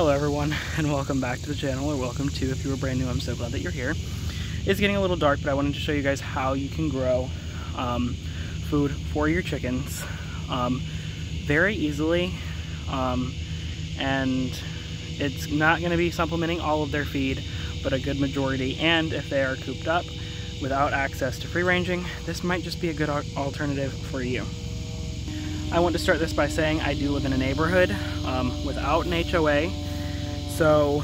Hello everyone and welcome back to the channel or welcome to if you are brand new I'm so glad that you're here. It's getting a little dark but I wanted to show you guys how you can grow um, food for your chickens um, very easily um, and it's not going to be supplementing all of their feed but a good majority and if they are cooped up without access to free ranging this might just be a good alternative for you. I want to start this by saying I do live in a neighborhood um, without an HOA, so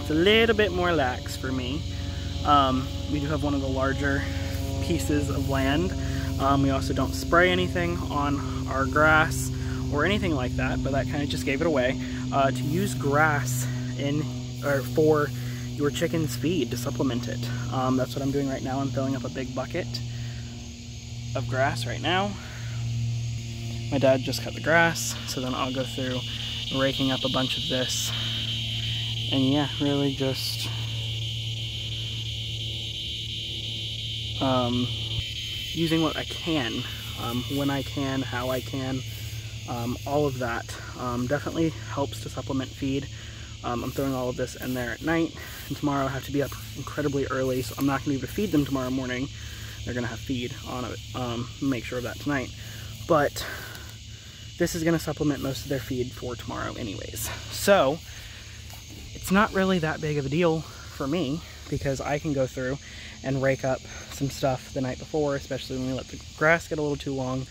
it's a little bit more lax for me. Um, we do have one of the larger pieces of land. Um, we also don't spray anything on our grass or anything like that, but that kind of just gave it away. Uh, to use grass in or for your chicken's feed to supplement it. Um, that's what I'm doing right now. I'm filling up a big bucket of grass right now. My dad just cut the grass, so then I'll go through raking up a bunch of this. And yeah, really just um, using what I can, um, when I can, how I can, um, all of that um, definitely helps to supplement feed. Um, I'm throwing all of this in there at night, and tomorrow I have to be up incredibly early, so I'm not going to be able to feed them tomorrow morning. They're going to have feed on it, um, make sure of that tonight. But this is going to supplement most of their feed for tomorrow anyways. So it's not really that big of a deal for me because I can go through and rake up some stuff the night before, especially when we let the grass get a little too long,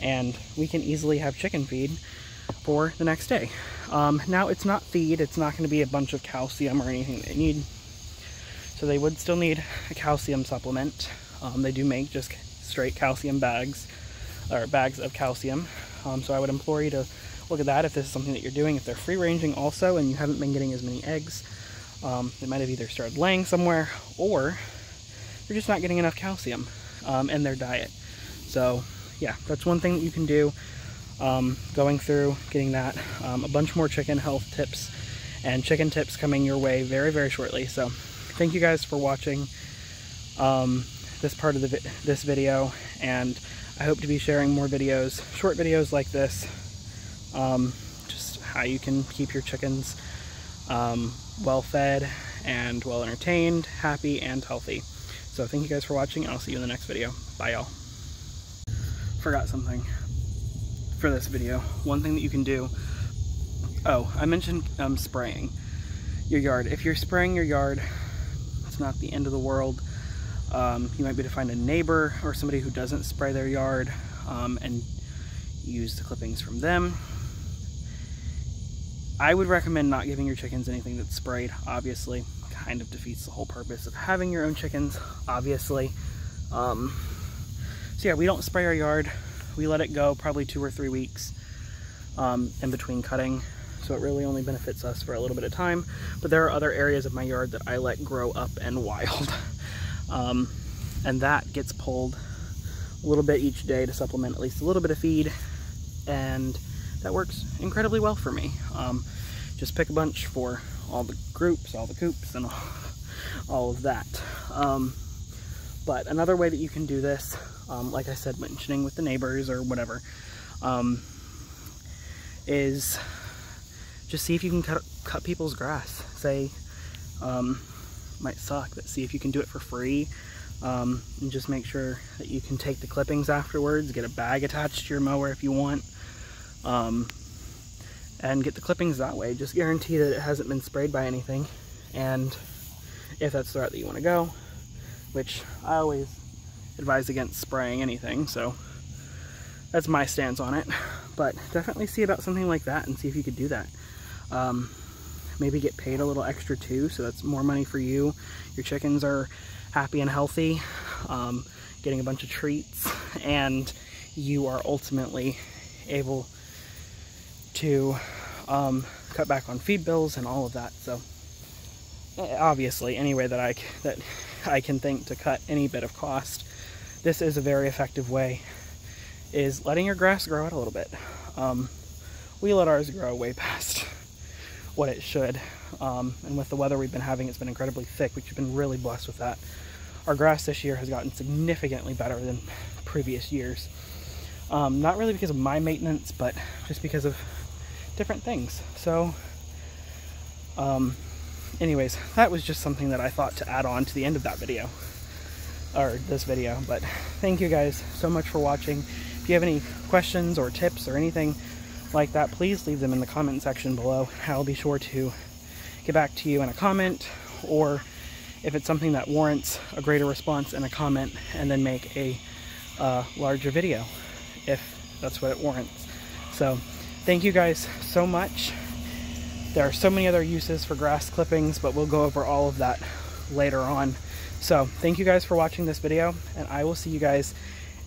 and we can easily have chicken feed for the next day. Um, now it's not feed, it's not going to be a bunch of calcium or anything they need, so they would still need a calcium supplement. Um, they do make just straight calcium bags, or bags of calcium, um, so I would implore you to look at that if this is something that you're doing. If they're free ranging also and you haven't been getting as many eggs, um, they might have either started laying somewhere or they're just not getting enough calcium um, in their diet. So yeah, that's one thing that you can do. Um, going through, getting that, um, a bunch more chicken health tips and chicken tips coming your way very, very shortly. So thank you guys for watching um, this part of the vi this video and I hope to be sharing more videos, short videos like this, um, just how you can keep your chickens um, well fed and well entertained, happy and healthy. So thank you guys for watching and I'll see you in the next video. Bye y'all. Forgot something for this video. One thing that you can do, oh, I mentioned um, spraying your yard. If you're spraying your yard, it's not the end of the world. Um, you might be to find a neighbor or somebody who doesn't spray their yard um, and use the clippings from them. I would recommend not giving your chickens anything that's sprayed, obviously. Kind of defeats the whole purpose of having your own chickens, obviously. Um, so yeah, we don't spray our yard. We let it go probably two or three weeks um, in between cutting. So it really only benefits us for a little bit of time. But there are other areas of my yard that I let grow up and wild. Um, and that gets pulled a little bit each day to supplement at least a little bit of feed. And that works incredibly well for me. Um, just pick a bunch for all the groups, all the coops, and all, all of that. Um, but another way that you can do this, um, like I said, mentioning with the neighbors or whatever, um, is just see if you can cut, cut people's grass. Say, um, might suck, but see if you can do it for free. Um, and just make sure that you can take the clippings afterwards, get a bag attached to your mower if you want, um, and get the clippings that way. Just guarantee that it hasn't been sprayed by anything, and if that's the route that you want to go, which I always advise against spraying anything, so that's my stance on it. But definitely see about something like that and see if you could do that. Um, maybe get paid a little extra too, so that's more money for you. Your chickens are happy and healthy, um, getting a bunch of treats, and you are ultimately able to um, cut back on feed bills and all of that. So obviously, any way that I, that I can think to cut any bit of cost, this is a very effective way, is letting your grass grow out a little bit. Um, we let ours grow way past what it should. Um, and with the weather we've been having, it's been incredibly thick, which we've been really blessed with that. Our grass this year has gotten significantly better than previous years. Um, not really because of my maintenance, but just because of different things. So Um, anyways, that was just something that I thought to add on to the end of that video or this video. But thank you guys so much for watching. If you have any questions or tips or anything like that, please leave them in the comment section below. I'll be sure to get back to you in a comment or if it's something that warrants a greater response in a comment and then make a uh, larger video if that's what it warrants. So thank you guys so much. There are so many other uses for grass clippings, but we'll go over all of that later on. So thank you guys for watching this video, and I will see you guys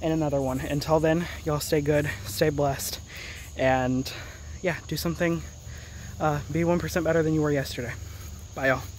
in another one. Until then, y'all stay good, stay blessed, and yeah, do something, uh, be 1% better than you were yesterday. Bye, y'all.